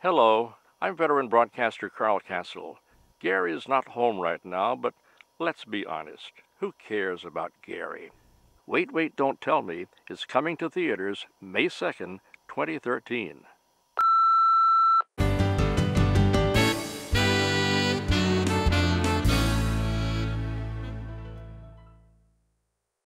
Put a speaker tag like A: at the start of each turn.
A: Hello, I'm veteran broadcaster Carl Kasell. Gary is not home right now, but let's be honest. Who cares about Gary? Wait, Wait, Don't Tell Me is coming to theaters May 2nd, 2013.